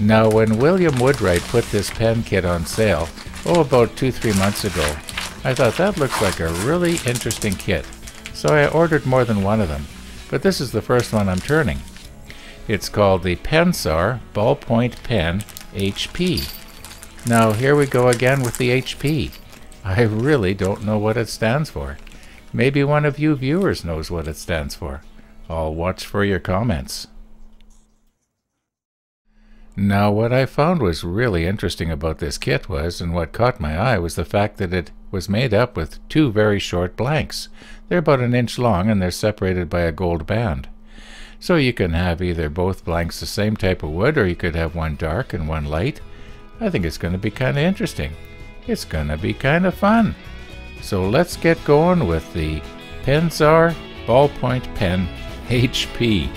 Now, when William Woodwrite put this pen kit on sale, oh, about two, three months ago, I thought that looks like a really interesting kit, so I ordered more than one of them, but this is the first one I'm turning. It's called the Pensar Ballpoint Pen HP. Now here we go again with the HP. I really don't know what it stands for. Maybe one of you viewers knows what it stands for. I'll watch for your comments. Now what I found was really interesting about this kit was, and what caught my eye, was the fact that it was made up with two very short blanks. They're about an inch long and they're separated by a gold band. So you can have either both blanks the same type of wood or you could have one dark and one light. I think it's going to be kind of interesting. It's going to be kind of fun. So let's get going with the Pensar Ballpoint Pen HP.